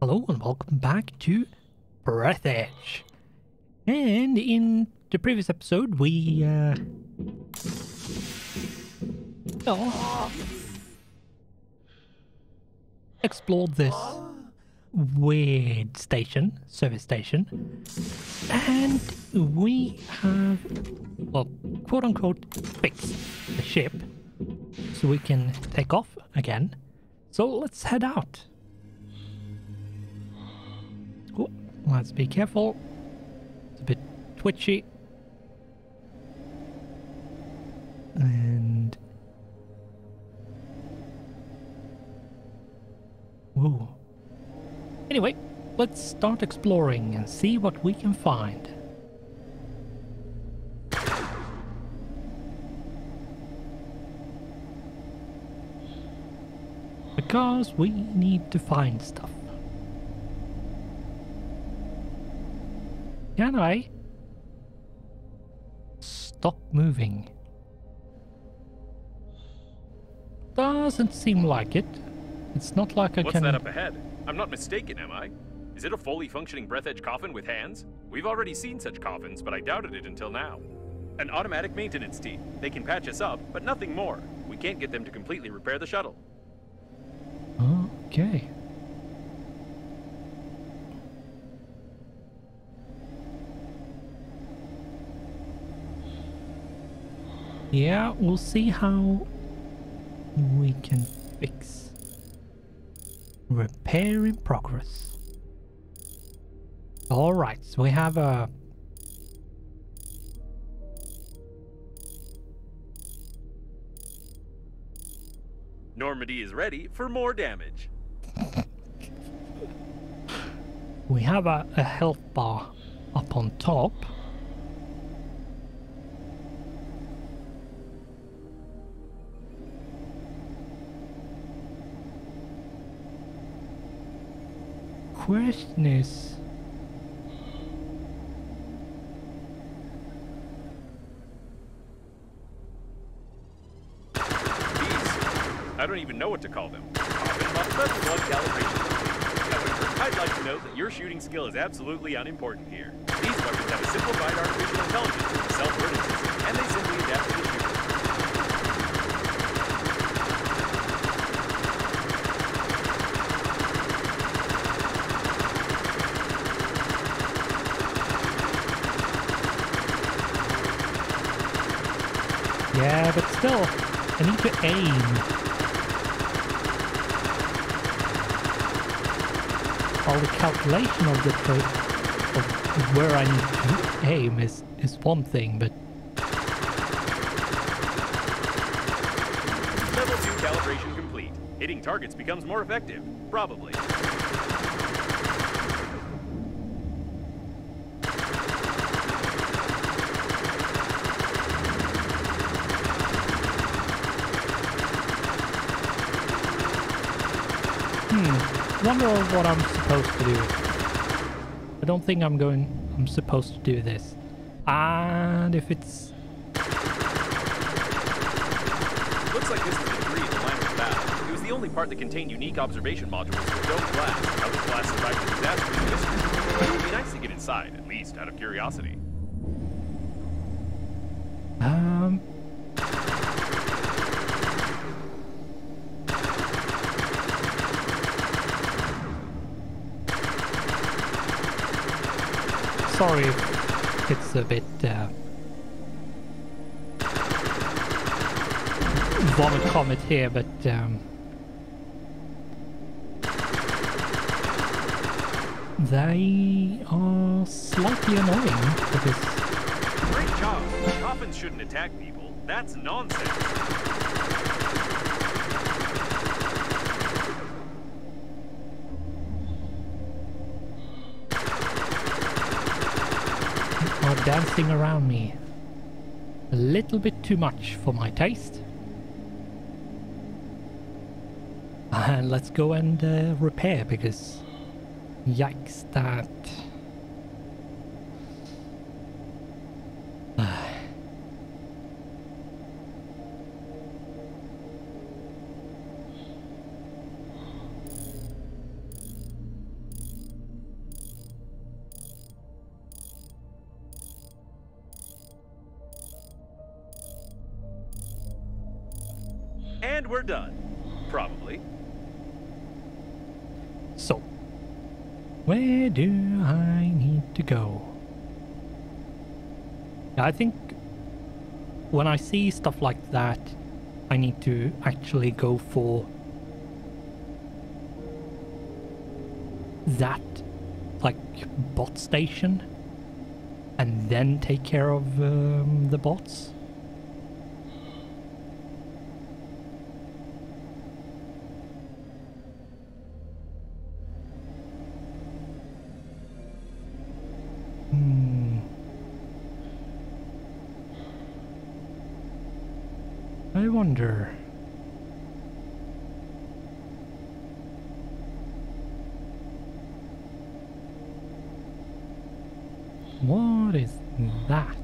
Hello and welcome back to Breathedge. And in the previous episode, we uh, oh, explored this weird station, service station, and we have, well, quote unquote, fixed the ship so we can take off again. So let's head out. Oh, let's be careful. It's a bit twitchy. And... Whoa. Anyway, let's start exploring and see what we can find. Because we need to find stuff. Can I? Stop moving. Doesn't seem like it. It's not like I What's can... that up ahead? I'm not mistaken, am I? Is it a fully functioning Breathedge coffin with hands? We've already seen such coffins, but I doubted it until now. An automatic maintenance team. They can patch us up, but nothing more. We can't get them to completely repair the shuttle. Okay. Yeah, we'll see how we can fix. Repair in progress. Alright, so we have a... Normandy is ready for more damage. We have a, a health bar up on top. I don't even know what to call them. I'd like to note that your shooting skill is absolutely unimportant here. These weapons have a simplified artificial intelligence, system, and they simply adapt to the shooter. Yeah, but still, I need to aim. All the calculation of the of where I need to aim is is one thing, but Level 2 calibration complete. Hitting targets becomes more effective. Probably. Hmm, wonder what I'm supposed to do. I don't think I'm going. I'm supposed to do this. And if it's Looks like this is the debris in the line of battle. It was the only part that contained unique observation modules for dome glass. How this glass survived the disaster. It would be nice to get inside, at least out of curiosity. um. Sorry if it's a bit uh, vomit comet here, but um, they are slightly annoying because Great job. Coffins shouldn't attack people. That's nonsense. are dancing around me. A little bit too much for my taste. And let's go and uh, repair because yikes that We're done. Probably. So, where do I need to go? I think when I see stuff like that, I need to actually go for that, like, bot station and then take care of um, the bots. Hmm. I wonder. What is that?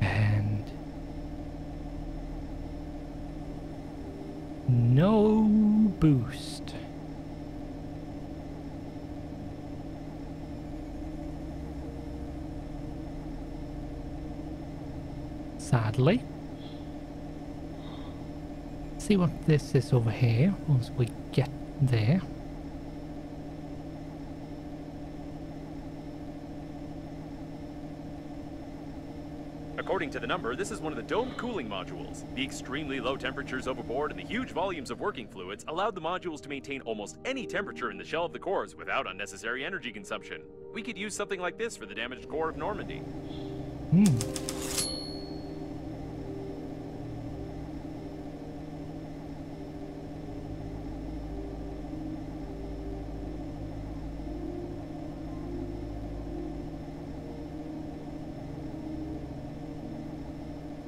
And no boost. See what this is over here once we get there. According to the number, this is one of the domed cooling modules. The extremely low temperatures overboard and the huge volumes of working fluids allowed the modules to maintain almost any temperature in the shell of the cores without unnecessary energy consumption. We could use something like this for the damaged core of Normandy. Hmm.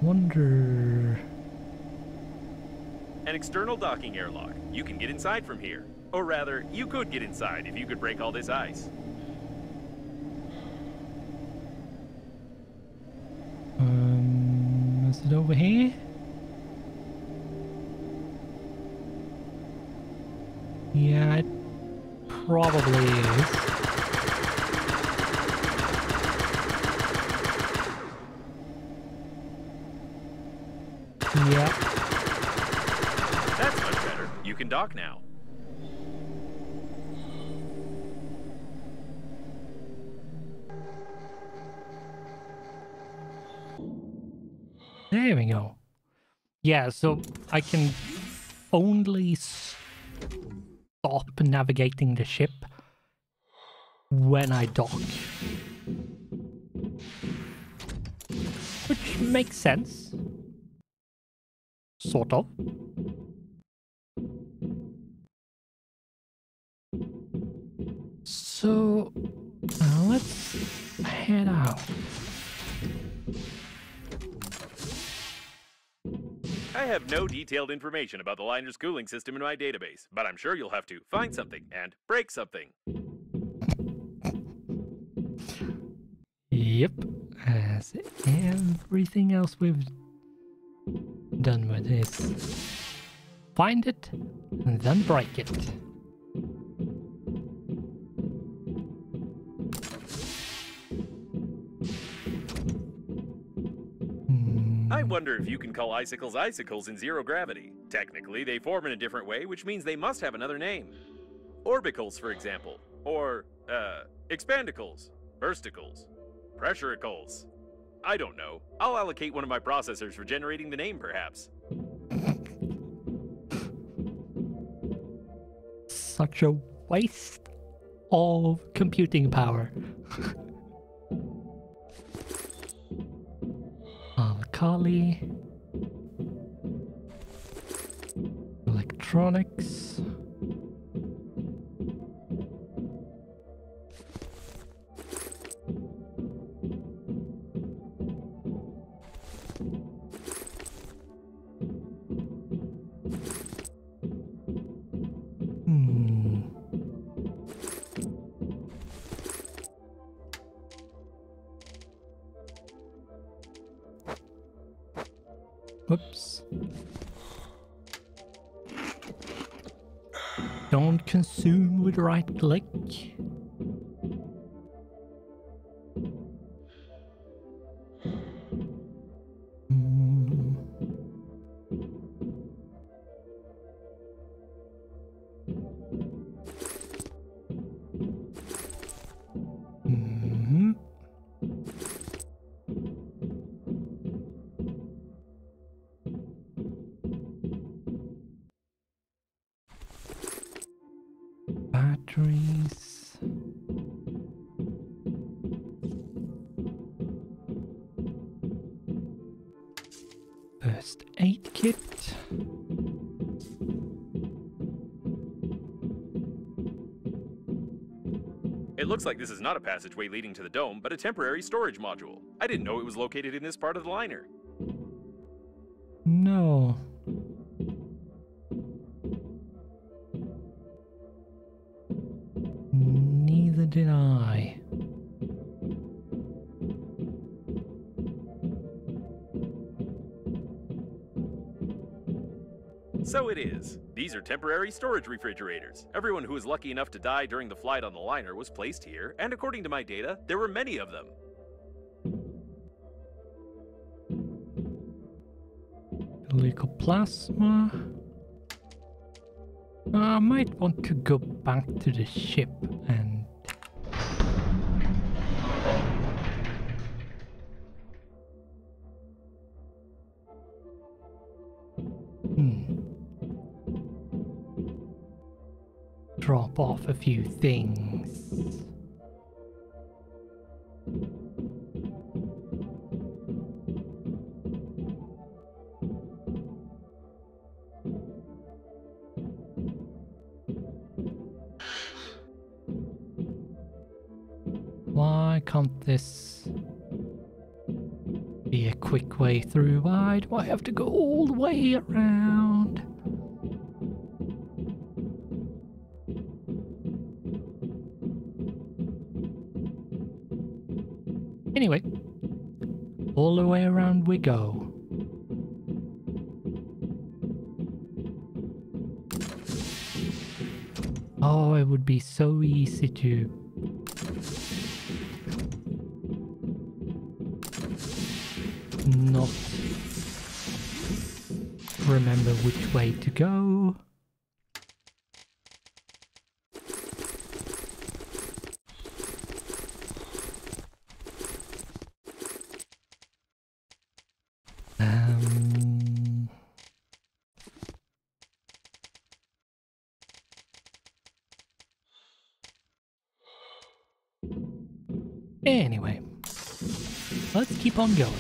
Wonder. An external docking airlock. You can get inside from here. Or rather, you could get inside if you could break all this ice. Um, is it over here? Yeah, it probably is. Yeah, That's much better. Dock now. there we go. Yeah, so I can only stop navigating the ship when I dock. Which makes sense. Sort of. So, uh, let's head out. I have no detailed information about the liner's cooling system in my database, but I'm sure you'll have to find something and break something. Yep, as everything else we've done with this. Find it and then break it. Wonder if you can call icicles icicles in zero gravity. Technically, they form in a different way, which means they must have another name. Orbicles, for example. Or, uh, expandicles, bursticles, pressuricles. I don't know. I'll allocate one of my processors for generating the name, perhaps. Such a waste of computing power. Alkali. Electronics. Whoops. Don't consume with right click. It looks like this is not a passageway leading to the dome, but a temporary storage module. I didn't know it was located in this part of the liner. No. Neither did I. So it is. These are temporary storage refrigerators. Everyone who was lucky enough to die during the flight on the liner was placed here, and according to my data, there were many of them. Leucoplasma. I might want to go back to the ship and... Drop off a few things. Why can't this be a quick way through? Why do I have to go all the way around? Anyway, all the way around we go. Oh, it would be so easy to not remember which way to go. Anyway, let's keep on going.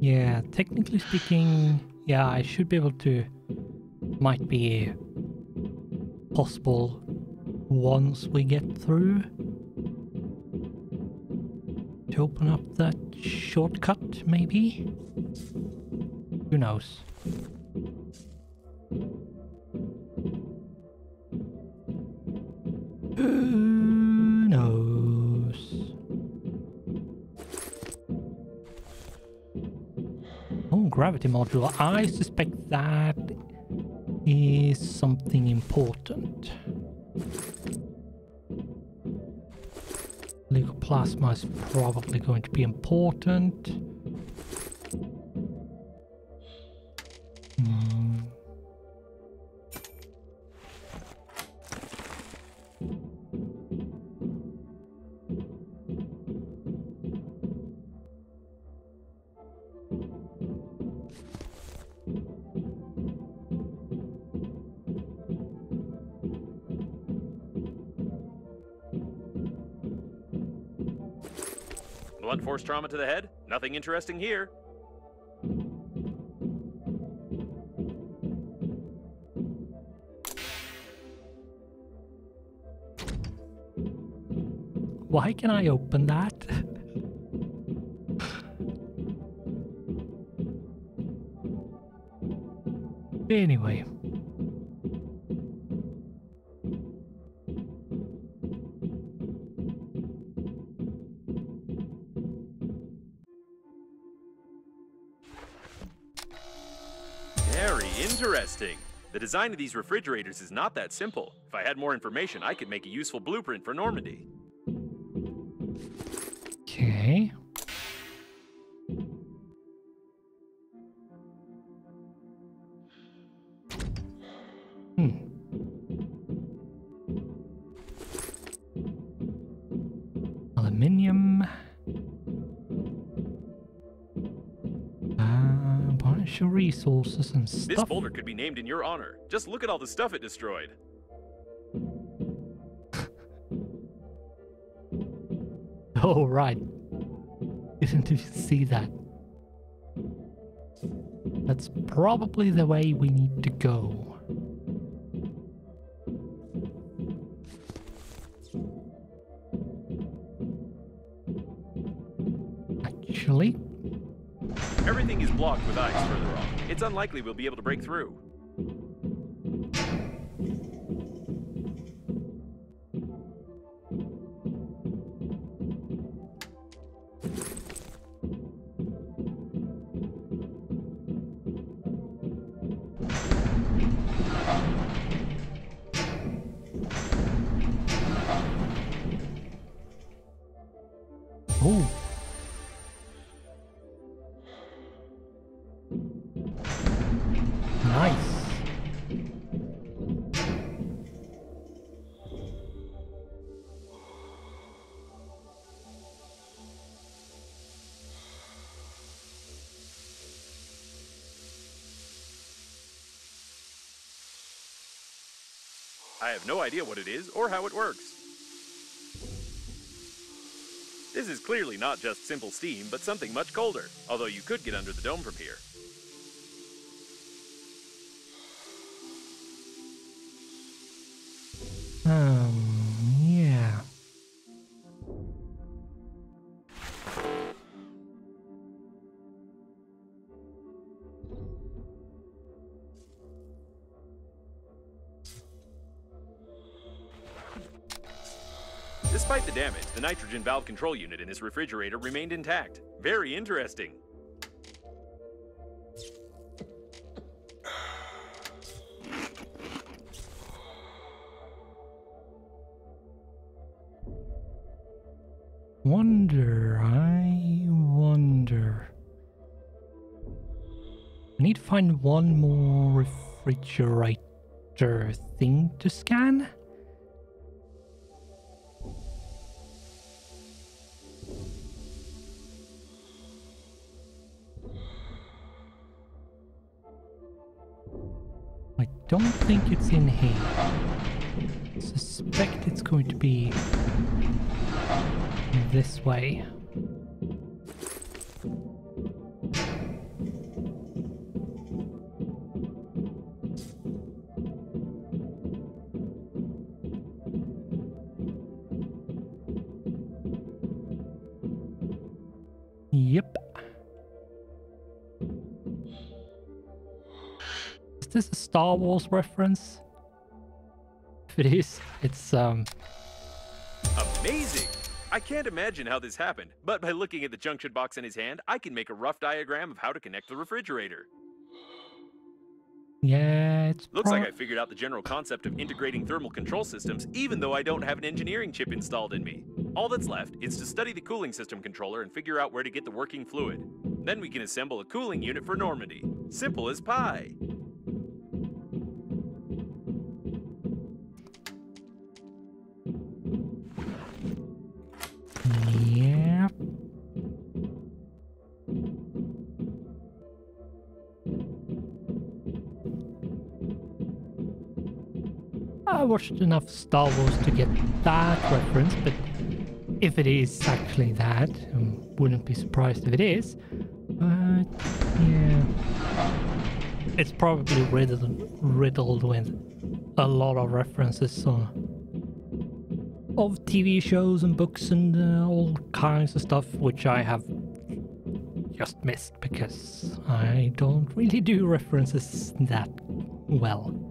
Yeah, technically speaking, yeah, I should be able to. Might be possible once we get through to open up that shortcut, maybe? Who knows? Who knows? Oh, gravity module. I suspect that is something important. Leucoplasma is probably going to be important. Nothing interesting here. Why can I open that? anyway. The design of these refrigerators is not that simple. If I had more information, I could make a useful blueprint for Normandy. Okay. This folder could be named in your honor. Just look at all the stuff it destroyed. Oh, right. Didn't you see that? That's probably the way we need to go. Actually, Everything is blocked with ice further on. It's unlikely we'll be able to break through. Nice. I have no idea what it is or how it works. This is clearly not just simple steam, but something much colder, although you could get under the dome from here. Nitrogen valve control unit in this refrigerator remained intact. Very interesting. Wonder, I wonder. I need to find one more refrigerator thing to scan. Think it's in here. Suspect it's going to be this way. This a Star Wars reference? If it is, it's um Amazing! I can't imagine how this happened, but by looking at the junction box in his hand, I can make a rough diagram of how to connect the refrigerator. yeah, it's Looks like I figured out the general concept of integrating thermal control systems, even though I don't have an engineering chip installed in me. All that's left is to study the cooling system controller and figure out where to get the working fluid. Then we can assemble a cooling unit for Normandy. Simple as pie. Watched enough Star Wars to get that reference, but if it is actually that, I wouldn't be surprised if it is. But yeah, it's probably riddled, riddled with a lot of references on of TV shows and books and uh, all kinds of stuff, which I have just missed because I don't really do references that well.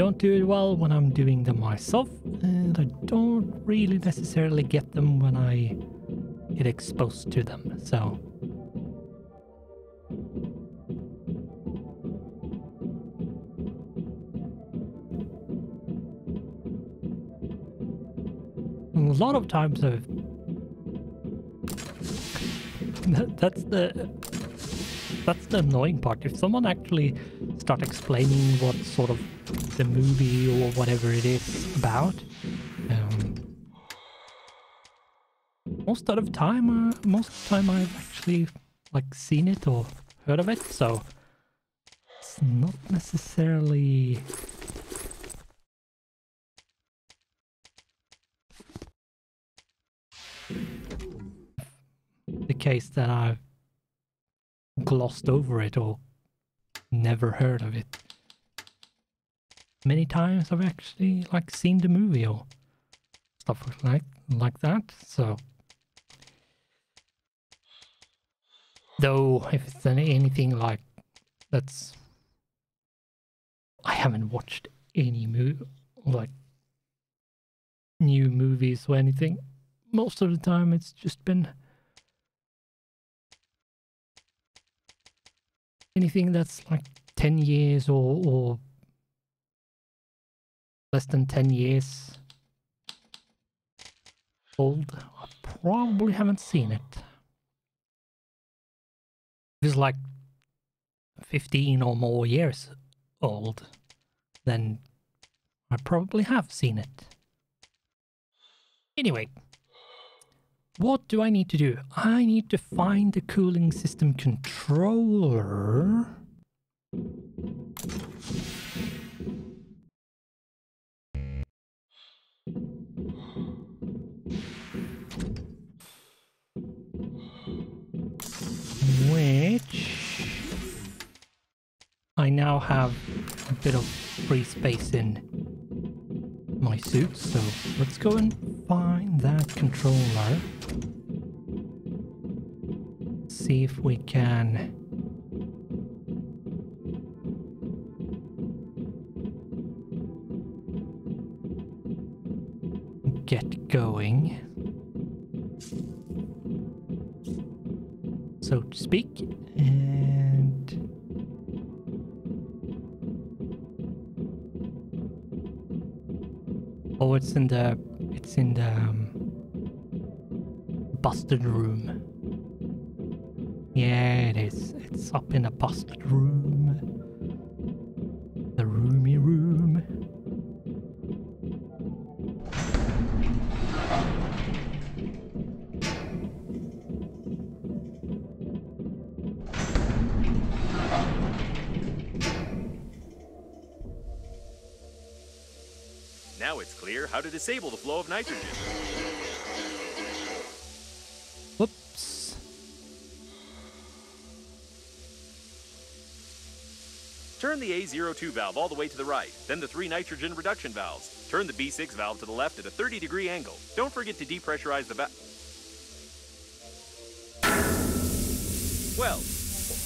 Don't do it well when I'm doing them myself, and I don't really necessarily get them when I get exposed to them, so. A lot of times I've that, that's the that's the annoying part. If someone actually start explaining what sort of the movie or whatever it is about. Um, most out of time, uh, most of the time I've actually like seen it or heard of it, so it's not necessarily the case that I've glossed over it or never heard of it. Many times I've actually like seen the movie or stuff like like that. So though if it's anything like that's I haven't watched any movie like new movies or anything. Most of the time it's just been anything that's like 10 years or, or less than 10 years old, I probably haven't seen it. If it's like 15 or more years old, then I probably have seen it. Anyway, what do I need to do? I need to find the cooling system controller. I now have a bit of free space in my suit, so let's go and find that controller. See if we can get going. So to speak. And Oh, it's in the it's in the um, busted room. Yeah, it is. It's up in a busted room. Disable the flow of nitrogen. Whoops. Turn the A02 valve all the way to the right, then the three nitrogen reduction valves. Turn the B6 valve to the left at a 30 degree angle. Don't forget to depressurize the valve. Well,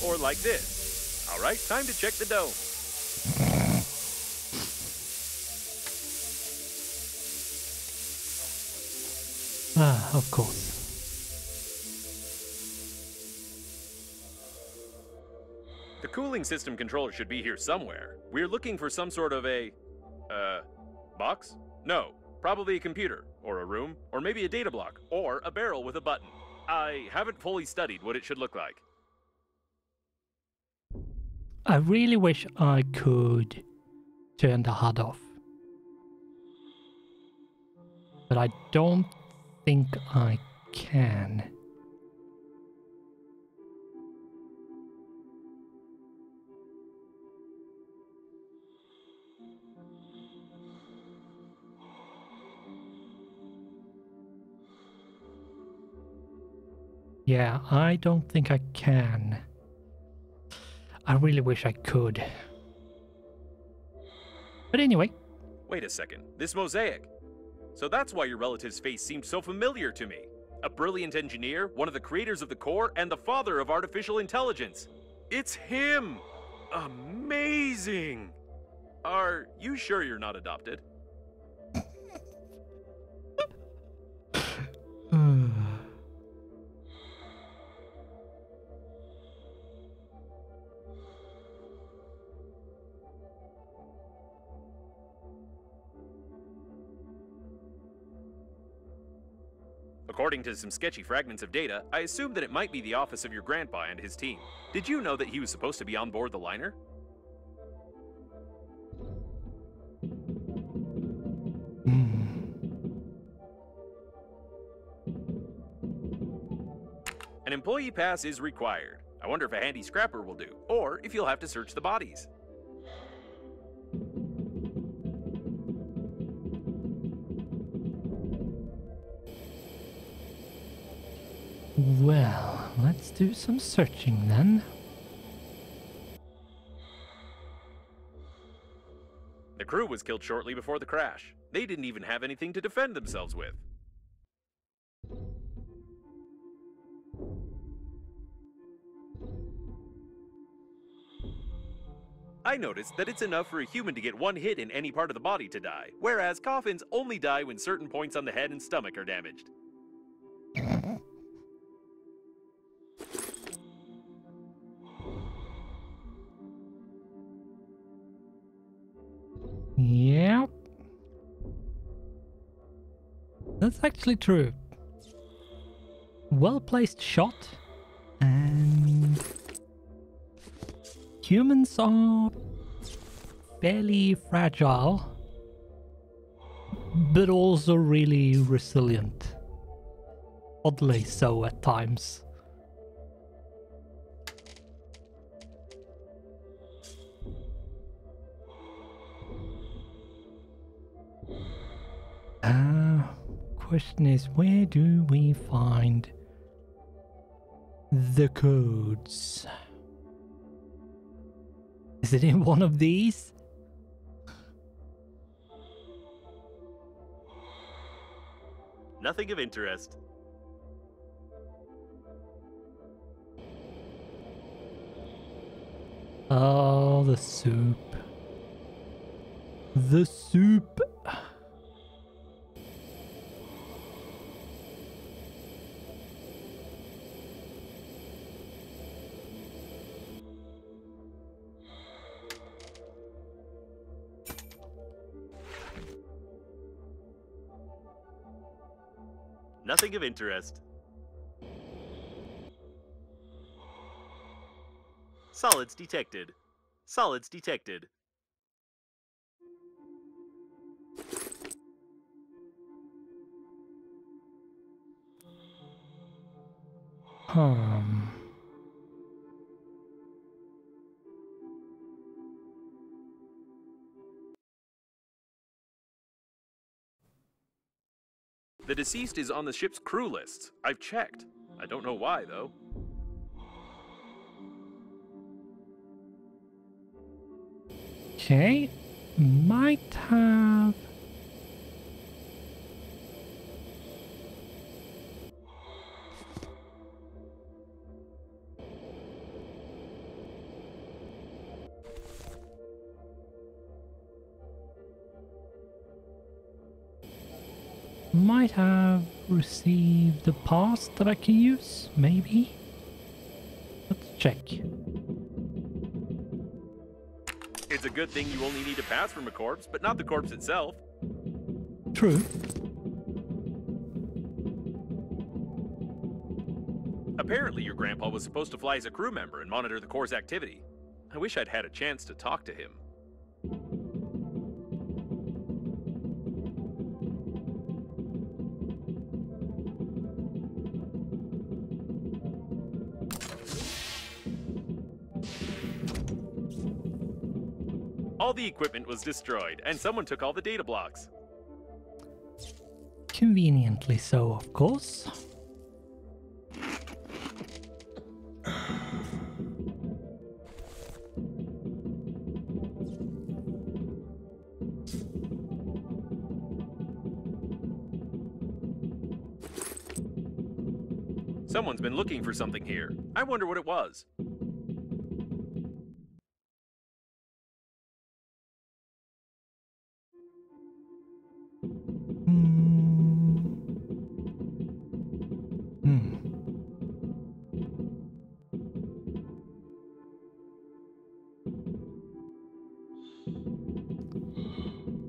or like this. All right, time to check the dome. Ah, of course. The cooling system controller should be here somewhere. We're looking for some sort of a, uh, box? No, probably a computer, or a room, or maybe a data block, or a barrel with a button. I haven't fully studied what it should look like. I really wish I could turn the HUD off. But I don't think I can. Yeah, I don't think I can. I really wish I could. But anyway, Wait a second, this mosaic. So that's why your relative's face seemed so familiar to me. A brilliant engineer, one of the creators of the core, and the father of artificial intelligence. It's him! Amazing! Are you sure you're not adopted? According to some sketchy fragments of data, I assume that it might be the office of your grandpa and his team. Did you know that he was supposed to be on board the liner? An employee pass is required. I wonder if a handy scrapper will do, or if you'll have to search the bodies. Well, let's do some searching then. The crew was killed shortly before the crash. They didn't even have anything to defend themselves with. I noticed that it's enough for a human to get one hit in any part of the body to die, whereas coffins only die when certain points on the head and stomach are damaged. That's actually true. Well placed shot. And humans are fairly fragile, but also really resilient. Oddly so at times. Question is, where do we find the codes? Is it in one of these? Nothing of interest. Oh, the soup. The soup. Of interest. Solids detected. Solids detected. Hmm. The deceased is on the ship's crew list. I've checked. I don't know why, though. Okay. Might have. Have the pass that I can use, maybe? Let's check. It's a good thing you only need a pass from a corpse, but not the corpse itself. True. Apparently, your grandpa was supposed to fly as a crew member and monitor the core's activity. I wish I'd had a chance to talk to him. All the equipment was destroyed, and someone took all the data blocks. Conveniently so, of course. Someone's been looking for something here. I wonder what it was.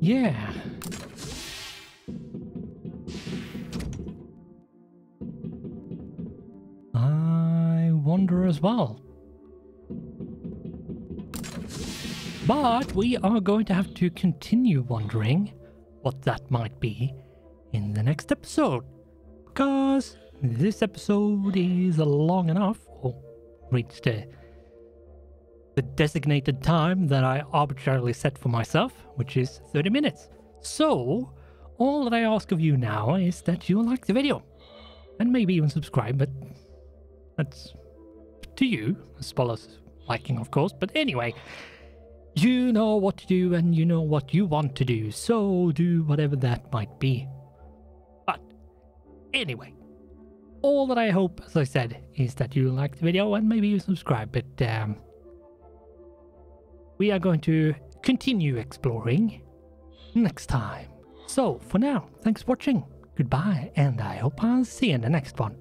Yeah. I wonder as well. But we are going to have to continue wondering what that might be in the next episode. Because this episode is long enough, or reached the, the designated time that I arbitrarily set for myself, which is 30 minutes. So, all that I ask of you now is that you like the video, and maybe even subscribe, but that's to you, as well as liking, of course. But anyway, you know what to do and you know what you want to do, so do whatever that might be. But anyway, all that I hope, as I said, is that you like the video and maybe you subscribe. But um, we are going to continue exploring next time. So for now, thanks for watching. Goodbye, and I hope I'll see you in the next one.